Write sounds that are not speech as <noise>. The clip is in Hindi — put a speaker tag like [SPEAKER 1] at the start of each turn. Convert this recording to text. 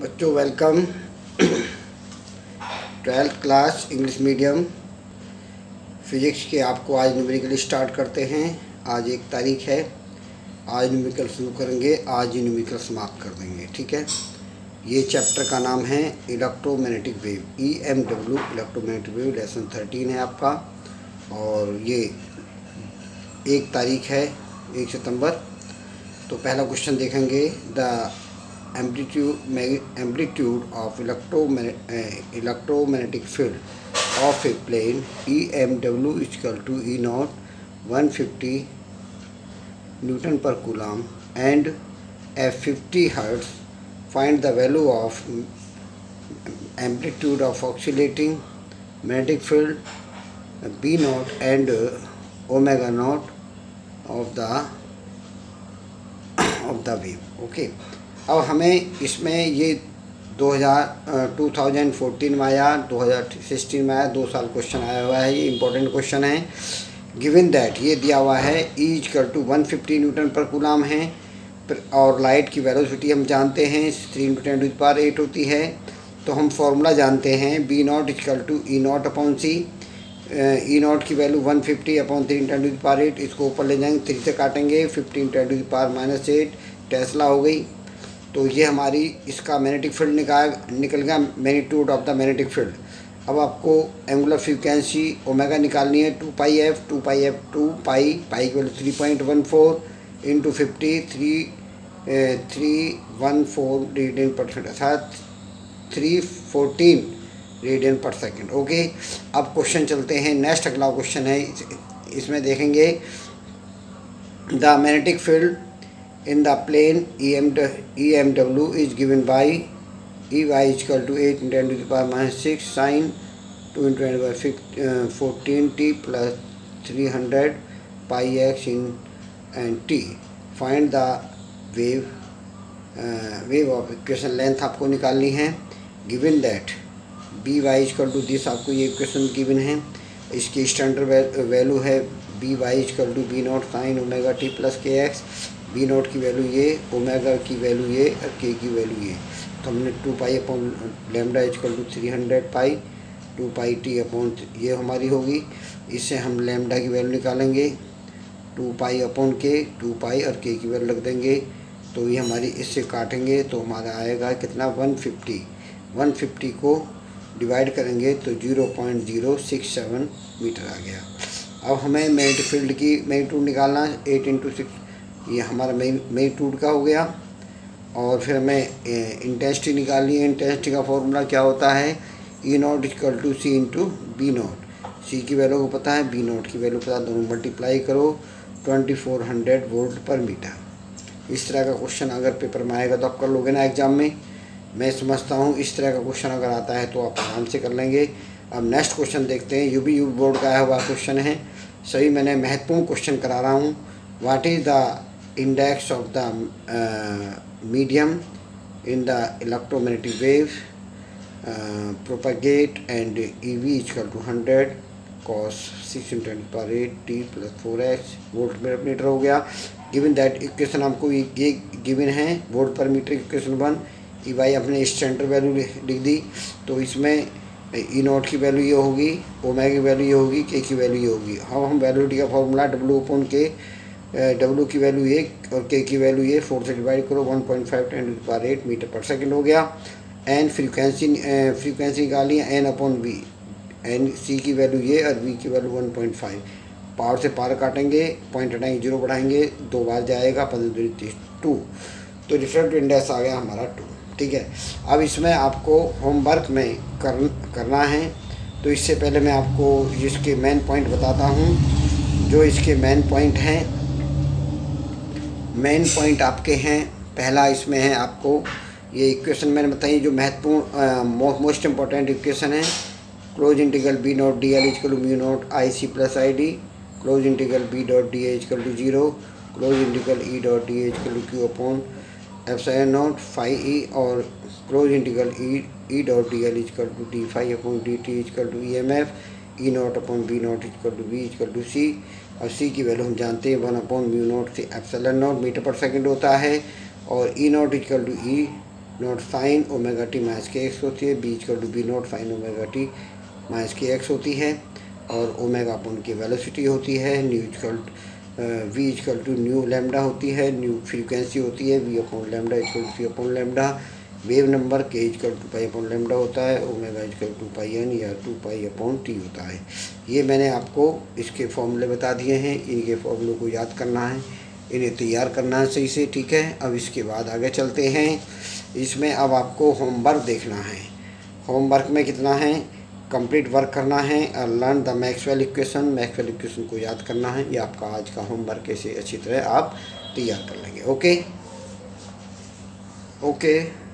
[SPEAKER 1] बच्चों welcome twelfth class English medium physics के आपको आज न्यूमेरिकल स्टार्ट करते हैं। आज एक तारीख है। आज न्यूमेरिकल शुरू करेंगे, आज ही न्यूमेरिकल समाप्त कर देंगे, ठीक है? ये चैप्टर का नाम है electromagnetic wave E M W electromagnetic wave lesson thirteen है आपका। और ये एक तारीख है, एक सितंबर। तो पहला क्वेश्चन देखेंगे the amplitude, amplitude of electromagnetic, uh, eh, electromagnetic field of a plane EMW is equal to E naught 150 Newton per coulomb and f 50 Hertz. Find the value of amplitude of oscillating magnetic field B naught and uh, omega naught of the <coughs> of the wave. Okay. अब हमें इसमें ये 2000 2014 में आया 2016 में आया, दो साल क्वेश्चन आया हुआ है, ये इंपॉर्टेंट क्वेश्चन है। गिवन दैट ये दिया हुआ है ईज कर टू 150 न्यूटन पर गुलाम है और लाइट की वेलोसिटी हम जानते हैं three into ten to power eight होती है तो हम फार्मूला जानते हैं B naught is equal to E naught upon C E naught की value 150 fifty upon three ten to power eight इसको ऊपर ले जाएँगे थ्री से काटेंगे fifty ten to power minus eight tesla हो गई। तो ये हमारी इसका मैग्नेटिक फ़ील्ड निकाल, निकल गया magnitude of the magnetic field अब आपको एंगुलर फ्रीक्वेंसी ओमेगा निकालनी है two pi F two pi F two pi pi की three point one four into fifty three three one four radian per second अर्थात three fourteen radian per second okay अब क्वेश्चन चलते हैं नेक्स्ट अगला क्वेश्चन है इसमें देखेंगे। The magnetic field in the plane EM, EMW is given by EY is equal to 8 into 10 to the power minus 6 sine 2 into 10 by 15, uh, 14 t plus 300 pi x in and t. Find the wave uh, wave of equation length आपको निकालनी है given that B Y is equal to this आपको ये इक्वेशन गिवन है इसकी स्टैंडर्ड वैल्यू है B Y is equal to B naught sine omega T plus K X B naught की वैल्यू ये ओमेगा की वैल्यू ये, और के की वैल्यू ये। तो हमने two pi upon lambda is equal to three hundred pi two pi T upon ये हमारी होगी। इससे हम लेमडा की वैल्यू निकालेंगे। Two pi upon K two pi और के की वैल्यू रख देंगे। तो ये हमारी इससे काटेंगे तो हमारा आएगा कितना? वन फिफ्टी वन फिफ्टी को डिवाइड करेंगे तो zero point zero six seven meter आ गया। अब हमें मेरिट फ़ील्ड की मैग्नीट्यूड निकालना एट इंटू सिक्स ये हमारा मई मई टूट का हो गया। और फिर हमें इंटेंसिटी निकालनी है। इंटेंसिटी का फॉर्मूला क्या होता है? E naught equal to C into B naught C की वैल्यू को पता है बी नॉट की वैल्यू पता दोनों मल्टीप्लाई करो। Twenty four hundred volt per meter इस तरह का क्वेश्चन अगर पेपर में आएगा तो आप कर लोगे ना एग्ज़ाम में। मैं समझता हूँ, इस तरह का क्वेश्चन अगर आता है तो आप आराम से कर लेंगे। अब नेक्स्ट क्वेश्चन देखते हैं। यू बी यू बोर्ड का आया हुआ क्वेश्चन है। सही, मैंने महत्वपूर्ण क्वेश्चन करा रहा हूँ। What is the index of the uh, medium in the electromagnetic wave uh, propagate and EV is equal to 100 cos 6 into 10 power 8 t plus 4x volt per meter हो गया। गिवन दैट इक्वेशन आपको ये गिवन है volt per metre equation one ई अपने स्टैंडर्ड वैल्यू लिख दी तो इसमें ई नॉट की वैल्यू ये होगी ओमेगा की वैल्यू ये होगी के की वैल्यू ये होगी। हम हम वैल्यूटी का formula W upon K W की वैल्यू ये और के की वैल्यू ये फोर से डिवाइड करो one point five ten power eight meter per second हो गया। एन फ्रीक्वेंसी फ्रीक्वेंसी निकाली N upon V N C की वैल्यू ये और वी की value one point five power से पार काटेंगे पॉइंट हटाएँगे ज़ीरो बढ़ाएँगे दो बार जाएगा पंद्रह तीस टू तो डिफरेंट इंडेक्स आ गया हमारा टू ठीक है? अब इसमें आपको होमवर्क में कर, करना है। तो इससे पहले मैं आपको इसके मेन पॉइंट बताता हूँ जो इसके मेन पॉइंट हैं मेन पॉइंट आपके हैं, पहला इसमें है आपको, ये इक्वेशन मैंने बताई, जो महत्वपूर्ण मोस्ट इंपॉर्टेंट इक्वेशन है close integral B naught D L is equal mu naught I C plus I D close integral B dot D is equal to zero close integral E dot D is equal to Q upon epsilon naught five E और close integral E E dot D L is equal to D five upon D T is equal to E M F E naught upon B naught is equal to B equal to C और सी की वैल्यू हम जानते हैं वन अपॉन म्यू नोट से epsilon naught meter per second होता है और E naught is equal to E naught sine omega T minus K X होती है B is equal to B naught sine omega T minus K X होती है और ओमेगा अपन की वेलोसिटी होती है nu is equal V is equal to nu lambda होती है न्यू फ्रीक्वेंसी होती है V upon lambda equal to C upon lambda wave number K is equal two pi upon lambda होता है, omega is equal two pi N या टू पाई अपॉन टी होता है। ये मैंने आपको इसके फॉर्मूले बता दिए हैं, इनके फॉर्मूले को याद करना है, इन्हें तैयार करना है सही से, ठीक है? अब इसके बाद आगे चलते हैं। इसमें अब आपको होमवर्क देखना है। होमवर्क में कितना है? कंप्लीट वर्क करना है और learn the Maxwell equation. Maxwell equation को याद करना है, ये आपका आज का होमवर्क ऐसे अच्छी तरह आप तैयार कर लेंगे, ओके? ओके।